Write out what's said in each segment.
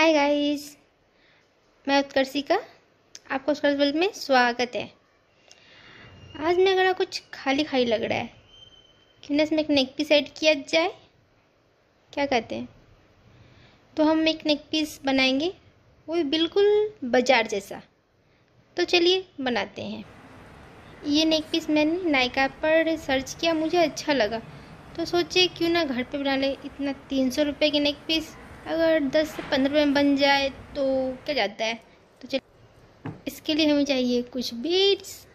Hi guys मैं उत्कर्षिका आपको उत्कर्ष world में स्वागत है। आज मैं अगर कुछ खाली खाली लग रहा है क्यों ना इसमें एक नेक पीस ऐड किया जाए, क्या कहते हैं? तो हम एक नेक पीस बनाएँगे, वो भी बिल्कुल बाज़ार जैसा। तो चलिए बनाते हैं। ये नेक पीस मैंने नायका पर सर्च किया, मुझे अच्छा लगा। तो सोचे क्यों ना घर पे बना ले इतना तीन सौ रुपये की नेक पीस अगर दस से पंद्रह में बन जाए तो क्या जाता है? तो चल इसके लिए हमें चाहिए कुछ बीट्स।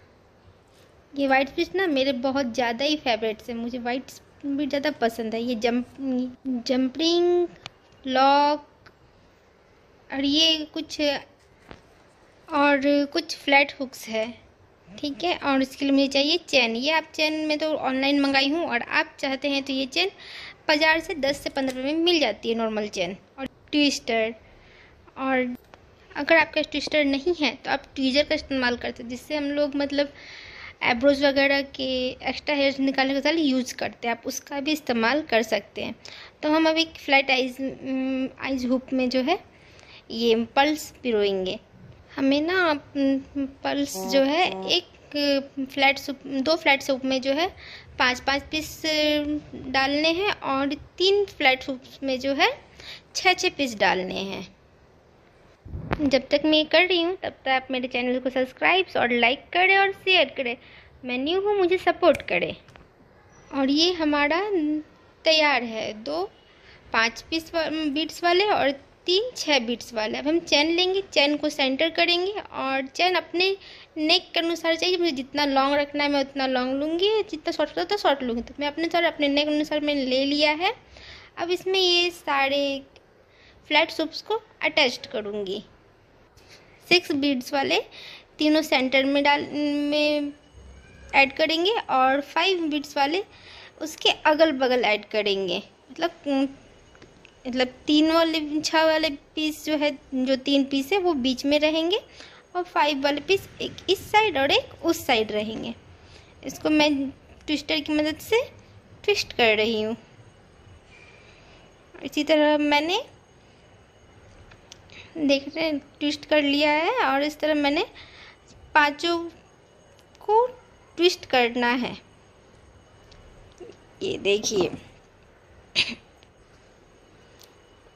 ये वाइट बीट्स ना मेरे बहुत ज़्यादा ही फेवरेट्स हैं। मुझे वाइट बीट ज़्यादा पसंद है। ये जंप जंपरिंग लॉक और ये कुछ, और कुछ फ्लैट हुक्स है। ठीक है? और इसके लिए मुझे चाहिए चैन ये आप चैन में तो ऑनलाइन मंगाई हूँ, और आप चाहते हैं तो ये चैन बाज़ार से दस से पंद्रह रुपये में मिल जाती है नॉर्मल चेन और ट्विस्टर और अगर आपका ट्विस्टर नहीं है तो आप ट्वीजर का इस्तेमाल करते हैं, जिससे हम लोग मतलब एब्रोज वगैरह के एक्स्ट्रा हेयर्स निकालने के साथ यूज़ करते हैं। आप उसका भी इस्तेमाल कर सकते हैं। तो हम एक फ्लैट आइज़ आइज़ हुप में जो है, ये पल्स पिरोएँगे। हमें ना पल्स जो है, एक फ्लैट सूप दो फ्लैट सूप में जो है पाँच पाँच पीस डालने हैं और तीन फ्लैट सूप में जो है छः छः पीस डालने हैं। जब तक मैं ये कर रही हूँ, तब तक आप मेरे चैनल को सब्सक्राइब और लाइक करें और शेयर करें। मैं न्यू हूँ, मुझे सपोर्ट करें। और ये हमारा तैयार है दो, पाँच पीस बीट्स वाले और तीन छः बीट्स वाले अब हम चैन लेंगे चैन को सेंटर करेंगे और चैन अपने नेक के अनुसार चाहिए। मुझे जितना लॉन्ग रखना है, मैं उतना लॉन्ग लूँगी। जितना शॉर्ट होता है शॉर्ट लूँगी। तो मैं अपने सारे, अपने नेक अनुसार मैंने ले लिया है। अब इसमें ये सारे फ्लैट सूप्स को अटैच करूँगी। सिक्स बीड्स वाले तीनों सेंटर में डाल, में ऐड करेंगे और फाइव बीड्स वाले उसके अगल बगल ऐड करेंगे। मतलब मतलब तीन वाले छः वाले पीस जो है, जो तीन पीस है, वो बीच में रहेंगे और फाइव वाले पीस एक इस साइड और एक उस साइड रहेंगे। इसको मैं ट्विस्टर की मदद से ट्विस्ट कर रही हूँ। इसी तरह मैंने देख रहे ट्विस्ट कर लिया है और इस तरह मैंने पाँचों को ट्विस्ट करना है। ये देखिए।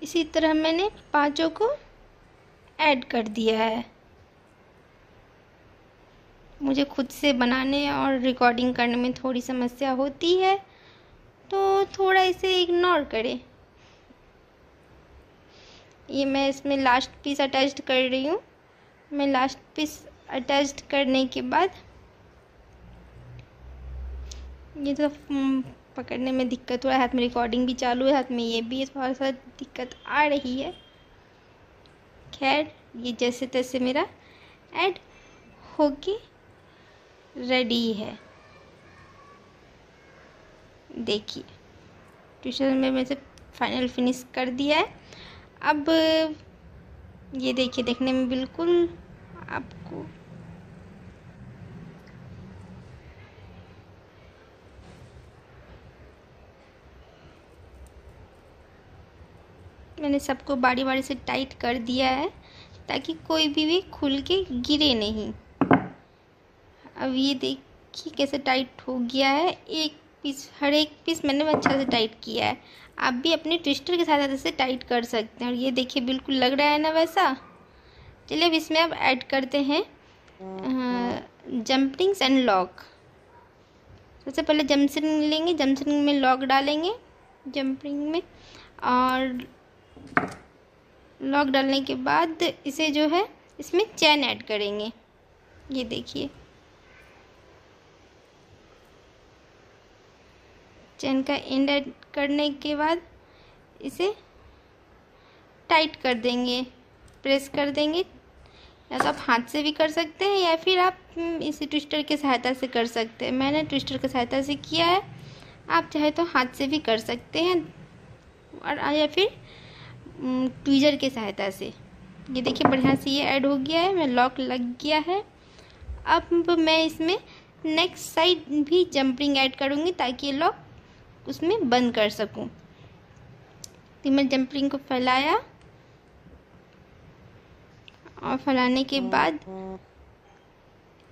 इसी तरह मैंने पाँचों को ऐड कर दिया है। मुझे खुद से बनाने और रिकॉर्डिंग करने में थोड़ी समस्या होती है तो थोड़ा इसे इग्नोर करें। ये मैं इसमें लास्ट पीस अटैच्ड कर रही हूँ। मैं लास्ट पीस अटैच्ड करने के बाद ये तो पकड़ने में दिक्कत हुआ है हाथ में रिकॉर्डिंग भी चालू है, हाथ में ये भी थोड़ा सा दिक्कत आ रही है। खैर, ये जैसे तैसे मेरा ऐड होके रेडी है। देखिए ट्यूशन में मैंने फाइनल फिनिश कर दिया है। अब ये देखिए, देखने में बिल्कुल आपको मैंने सबको बारी बारी से टाइट कर दिया है, ताकि कोई भी भी खुल के गिरे नहीं। अब ये देखिए कैसे टाइट हो गया है। एक पीस, हर एक पीस मैंने अच्छा से टाइट किया है। आप भी अपने ट्विस्टर के साथ से टाइट कर सकते हैं। और ये देखिए बिल्कुल लग रहा है ना वैसा। चलिए अब इसमें अब ऐड करते हैं जंपिंग्स एंड लॉक। सबसे पहले जंपसिंग लेंगे जंपसिंग में लॉक डालेंगे, जंपिंग में। और लॉक डालने के बाद इसे जो है, इसमें चैन ऐड करेंगे। ये देखिए। चैन का एंड ऐड करने के बाद इसे टाइट कर देंगे। प्रेस कर देंगे। या तो आप हाथ से भी कर सकते हैं, या फिर आप इसे ट्विस्टर की सहायता से कर सकते हैं। मैंने ट्विस्टर की सहायता से किया है। आप चाहे तो हाथ से भी कर सकते हैं। और, या फिर ट्वीजर की सहायता से। ये देखिए, बढ़िया से ये ऐड हो गया है, मैं लॉक लग गया है। अब मैं इसमें नेक्स्ट साइड भी जंपरिंग ऐड करूँगी ताकि ये लॉक उसमें बंद कर सकूँ। तो मैं जंपरिंग को फैलाया और फैलाने के बाद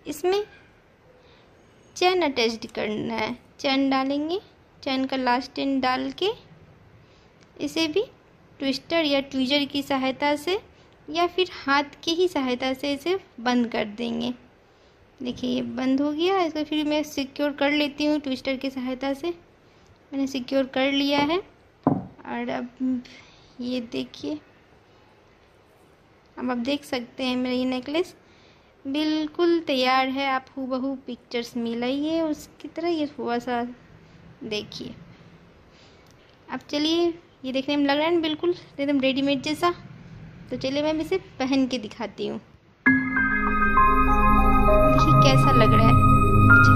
इसमें चैन अटैच करना है। चैन डालेंगे, चैन का लास्ट एंड डाल के इसे भी ट्विस्टर या ट्विजर की सहायता से या फिर हाथ की ही सहायता से इसे बंद कर देंगे। देखिए, ये बंद हो गया। इसको फिर मैं सिक्योर कर लेती हूँ ट्विस्टर की सहायता से। मैंने सिक्योर कर लिया है। और अब ये देखिए, अब आप देख सकते हैं मेरा ये नेकलेस बिल्कुल तैयार है। आप हु बहू पिक्चर्स मिलाइए। उसकी तरह ये थोड़ा सा देखिए। अब चलिए ये देखने में लग रहा है ना बिल्कुल एकदम रेडीमेड जैसा। तो चलिए मैं इसे पहन के दिखाती हूँ। देखिए कैसा लग रहा है।